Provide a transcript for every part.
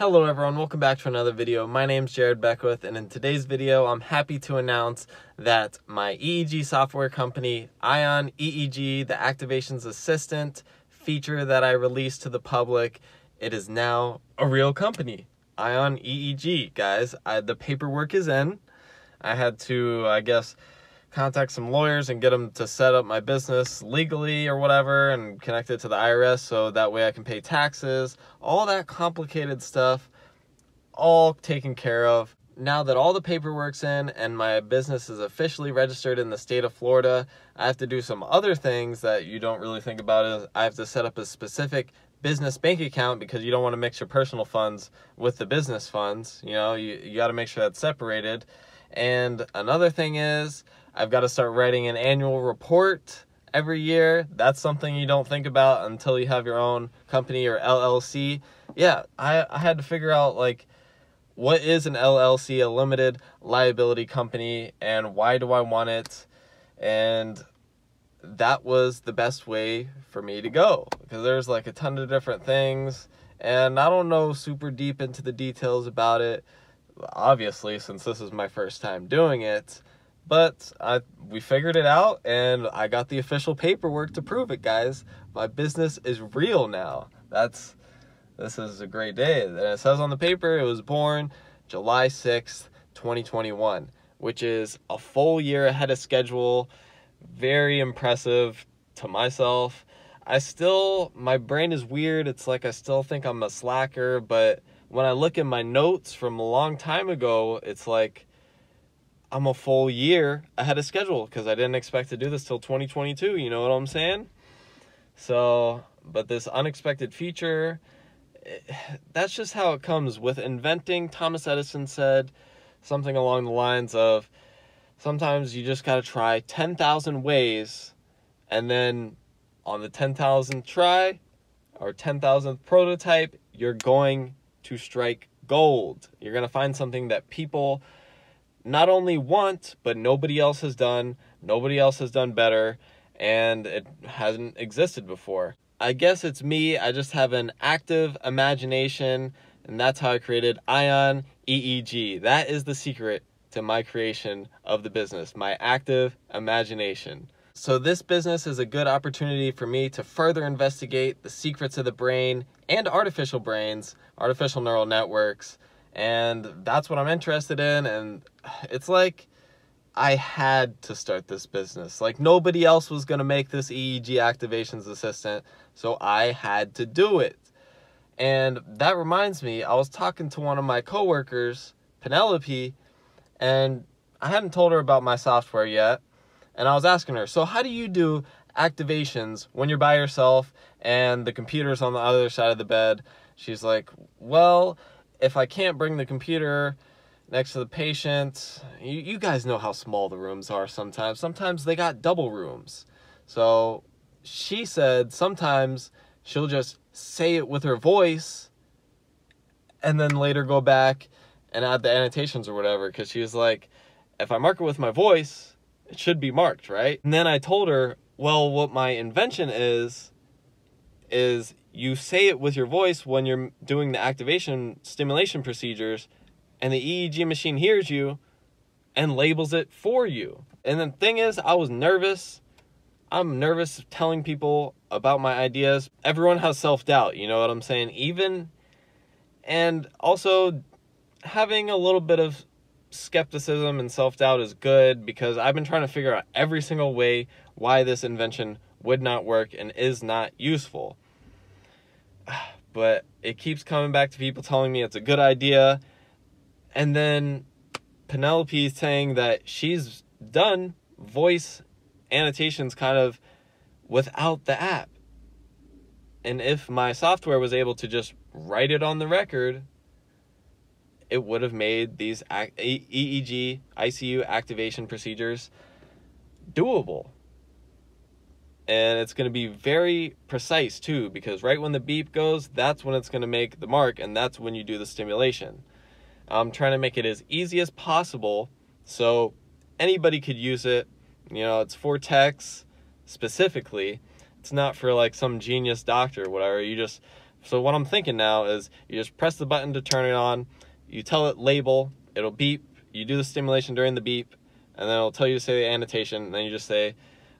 Hello everyone, welcome back to another video. My name's Jared Beckwith and in today's video I'm happy to announce that my EEG software company, AiON EEG, the Activations Assistant feature that I released to the public, it is now a real company. AiON EEG, guys. I, the paperwork is in. I had to, I guess, contact some lawyers and get them to set up my business legally or whatever and connect it to the IRS so that way I can pay taxes. All that complicated stuff, all taken care of. Now that all the paperwork's in and my business is officially registered in the state of Florida, I have to do some other things that you don't really think about. Is I have to set up a specific business bank account because you don't want to mix your personal funds with the business funds. You know, you, you got to make sure that's separated. And another thing is, I've got to start writing an annual report every year. That's something you don't think about until you have your own company or LLC. Yeah, I, I had to figure out like what is an LLC, a limited liability company, and why do I want it? And that was the best way for me to go because there's like a ton of different things and I don't know super deep into the details about it obviously since this is my first time doing it but I, we figured it out and I got the official paperwork to prove it, guys. My business is real now. That's this is a great day. And it says on the paper it was born July 6th, 2021, which is a full year ahead of schedule. Very impressive to myself. I still my brain is weird. It's like I still think I'm a slacker, but when I look at my notes from a long time ago, it's like I'm a full year ahead of schedule because I didn't expect to do this till 2022. You know what I'm saying? So, but this unexpected feature, it, eh, that's just how it comes with inventing. Thomas Edison said something along the lines of sometimes you just got to try 10,000 ways and then on the 10,000th try or 10,000th prototype, you're going to strike gold. You're going to find something that people not only want, but nobody else has done, nobody else has done better, and it hasn't existed before. I guess it's me, I just have an active imagination, and that's how I created AiON EEG. That is the secret to my creation of the business, my active imagination. So, this business is a good opportunity for me to further investigate the secrets of the brain and artificial brains, artificial neural networks, and that's what I'm interested in. And it's like I had to start this business. Like nobody else was going to make this EEG activations assistant, so I had to do it. And that reminds me, I was talking to one of my coworkers, Penelope, and I hadn't told her about my software yet. And I was asking her, so how do you do activations when you're by yourself and the computer's on the other side of the bed? She's like, well, if I can't bring the computer next to the patient, you, you guys know how small the rooms are sometimes. Sometimes they got double rooms. So she said sometimes she'll just say it with her voice and then later go back and add the annotations or whatever because she was like, if I mark it with my voice, it should be marked, right? And then I told her, well, what my invention is, is you say it with your voice when you're doing the activation stimulation procedures, and the EEG machine hears you and labels it for you. And the thing is, I was nervous. I'm nervous telling people about my ideas. Everyone has self doubt, you know what I'm saying? Even, and also having a little bit of skepticism and self doubt is good because I've been trying to figure out every single way why this invention would not work and is not useful but it keeps coming back to people telling me it's a good idea. And then Penelope saying that she's done voice annotations kind of without the app. And if my software was able to just write it on the record, it would have made these EEG ICU activation procedures doable and it's going to be very precise too because right when the beep goes that's when it's going to make the mark and that's when you do the stimulation. I'm trying to make it as easy as possible so anybody could use it. You know it's for techs specifically. It's not for like some genius doctor or whatever. You just so what I'm thinking now is you just press the button to turn it on, you tell it label, it'll beep, you do the stimulation during the beep, and then it'll tell you to say the annotation, and then you just say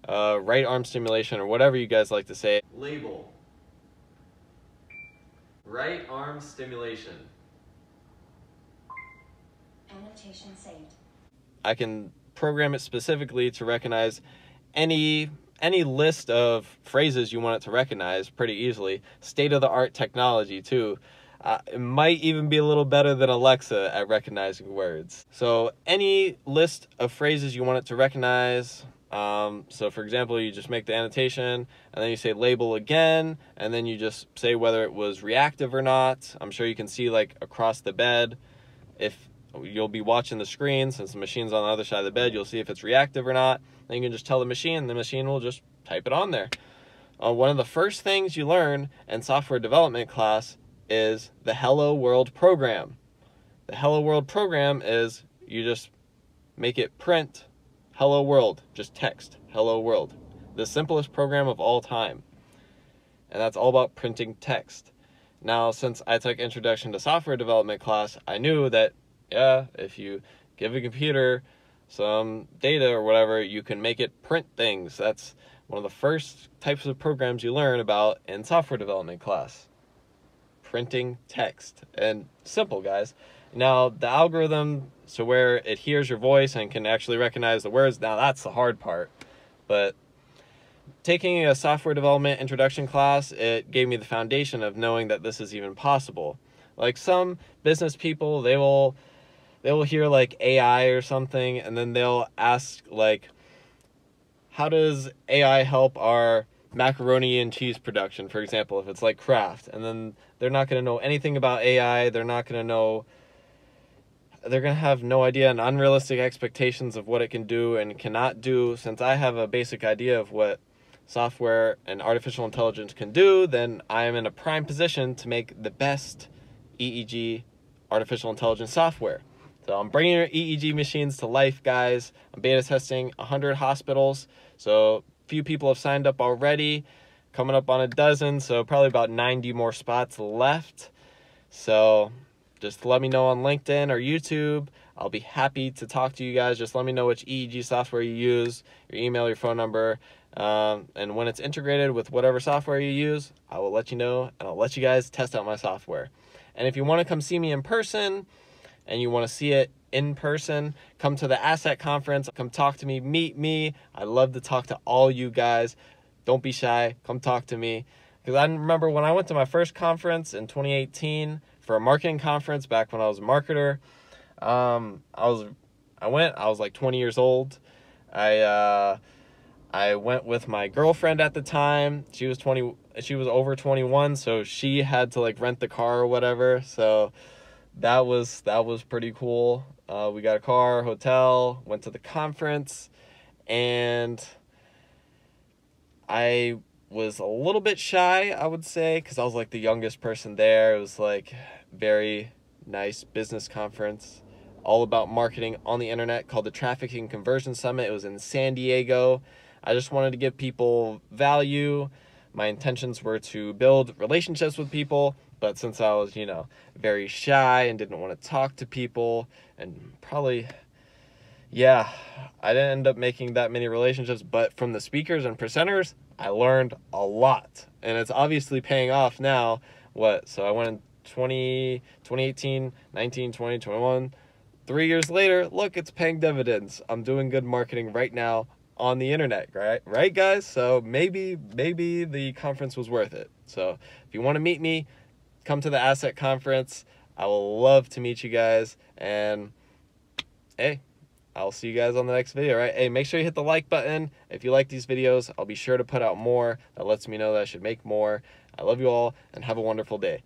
uh, right arm stimulation or whatever you guys like to say. Label. Right arm stimulation. Annotation saved. I can program it specifically to recognize any any list of phrases you want it to recognize pretty easily. State of the art technology too. Uh, it might even be a little better than Alexa at recognizing words. So any list of phrases you want it to recognize. Um, so for example, you just make the annotation and then you say label again, and then you just say whether it was reactive or not. I'm sure you can see like across the bed if you'll be watching the screen since the machine's on the other side of the bed you'll see if it's reactive or not. Then you can just tell the machine the machine will just type it on there. Uh, one of the first things you learn in software development class is the hello world program. The hello world program is you just make it print hello world just text hello world the simplest program of all time and that's all about printing text now since i took introduction to software development class i knew that yeah, if you give a computer some data or whatever, you can make it print things. That's one of the first types of programs you learn about in software development class. Printing text. And simple, guys. Now, the algorithm, so where it hears your voice and can actually recognize the words, now that's the hard part. But taking a software development introduction class, it gave me the foundation of knowing that this is even possible. Like some business people, they will they will hear like AI or something, and then they'll ask like, how does AI help our macaroni and cheese production, for example, if it's like Kraft, and then they're not going to know anything about AI, they're not going to know they're going to have no idea and unrealistic expectations of what it can do and cannot do since I have a basic idea of what software and artificial intelligence can do, then I am in a prime position to make the best EEG artificial intelligence software. So I'm bringing EEG machines to life, guys. I'm beta testing 100 hospitals. So few people have signed up already, coming up on a dozen. So probably about 90 more spots left. So just let me know on LinkedIn or YouTube. I'll be happy to talk to you guys. Just let me know which EEG software you use, your email, your phone number. Um, and when it's integrated with whatever software you use, I will let you know and I'll let you guys test out my software. And if you want to come see me in person, and you want to see it in person, come to the ASET Conference. Come talk to me, meet me. I love to talk to all you guys. Don't be shy. Come talk to me. Because I remember when I went to my first conference in 2018 for a marketing conference back when I was a marketer. Um, I was, I went. I was like 20 years old. I uh, I went with my girlfriend at the time. She was 20. She was over 21, so she had to like rent the car or whatever. So that was that was pretty cool. Uh, we got a car, hotel, went to the conference, and I was a little bit shy, I would say, because I was like the youngest person there. It was like very nice business conference, all about marketing on the internet, called the Traffic and Conversion Summit. It was in San Diego. I just wanted to give people value. My intentions were to build relationships with people but since I was, you know, very shy and didn't want to talk to people, and probably, yeah, I didn't end up making that many relationships. But from the speakers and presenters, I learned a lot. And it's obviously paying off now. What? So I went in 20, 2018, 19, 20, 21. Three years later, look, it's paying dividends. I'm doing good marketing right now on the internet, right? Right, guys? So maybe, maybe the conference was worth it. So if you want to meet me, come to the ASET conference. I will love to meet you guys. And hey, I'll see you guys on the next video, right? Hey, make sure you hit the like button. If you like these videos, I'll be sure to put out more. That lets me know that I should make more. I love you all and have a wonderful day.